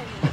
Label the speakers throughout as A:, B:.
A: time.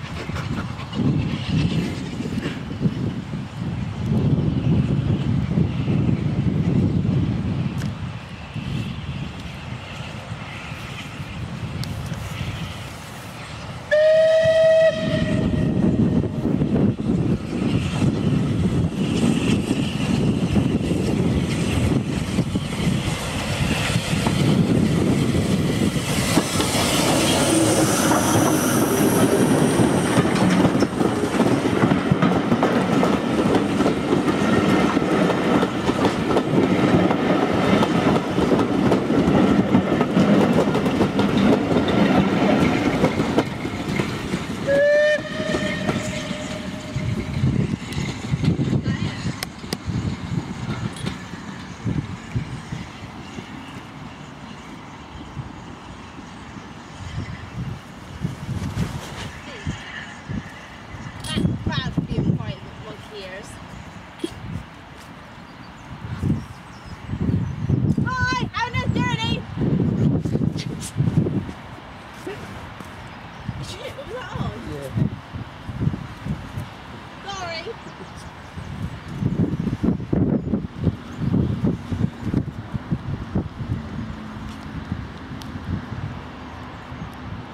A: Yeah. Sorry.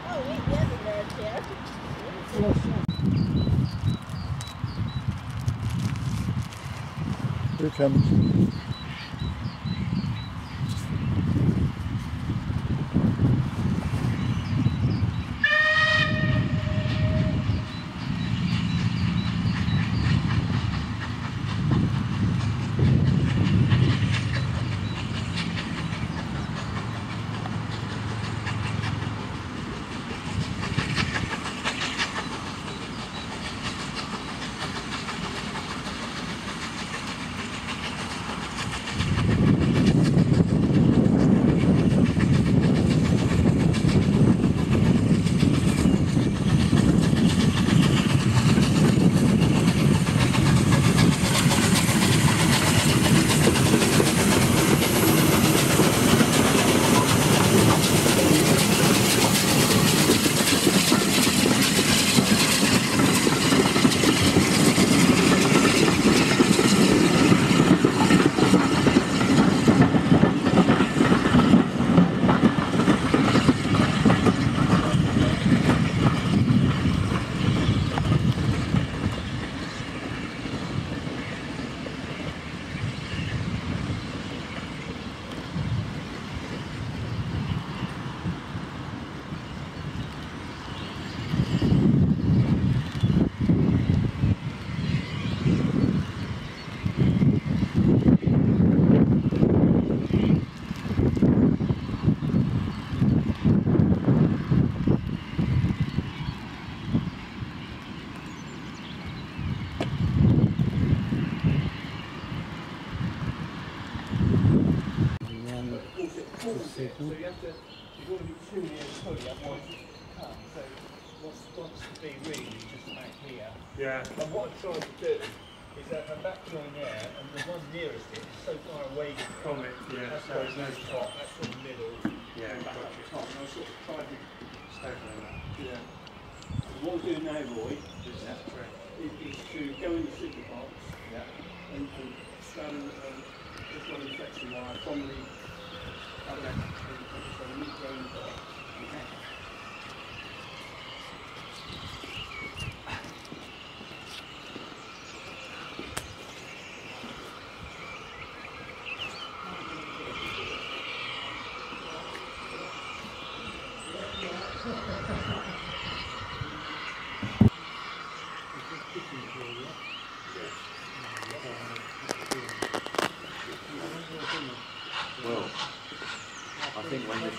A: oh, here. Here comes.
B: So you have to, you've got to be too near the hood, otherwise you can't. So what's, wants to be really just back here.
C: Yeah.
B: And what I'm trying to do is that I'm back join there, and the one nearest it is so far away
C: From it, yeah,
B: That's
C: so
B: why
C: it's
B: it's
C: no
B: no top, that's from the middle.
C: Yeah,
B: and back up
C: gotcha.
B: the top. And I sort of tried to,
C: Stable that.
B: yeah. What we're doing now, Roy, is, is, is to go in the super box and, and straddle um, this one infection wire from the
D: और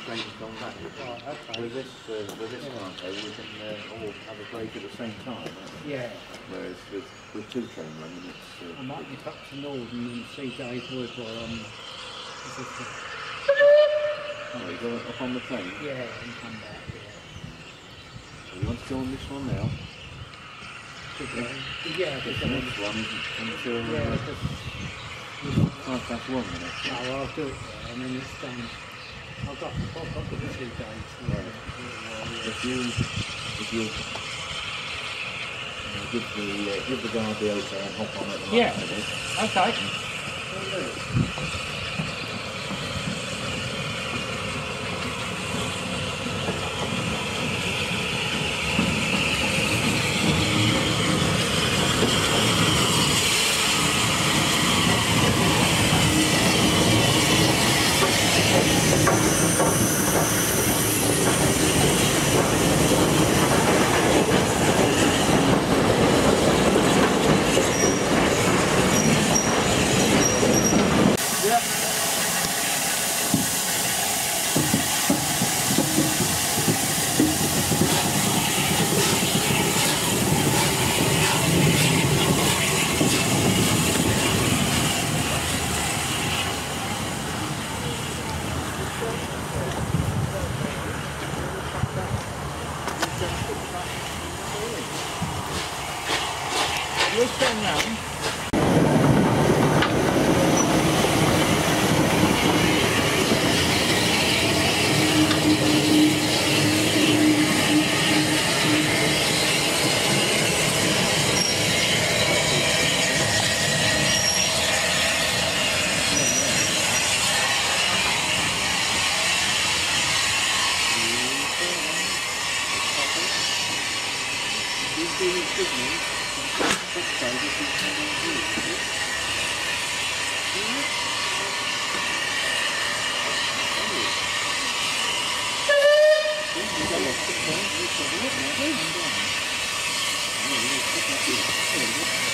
D: when this train's gone back, with this, uh, with this timetable, we can uh, all have a break at the same time.
E: Yeah,
D: Whereas with, with two train running, it's,
E: I
D: uh,
E: might nip up to Norden and see Dave Wood while I'm.
D: oh, you go up on the train.
E: Yeah, and come back. Yeah.
D: So you want to go on this one now?
E: Yeah,
D: the next one until
E: yeah,
D: uh, half past one
E: no. I'll do it there and then it's done. So,
D: Right. If you, if you, uh, give the, uh, give the guard the okay and hop on moment,
E: yeah. Okay. anh ạ Thank
D: you. Signals. That's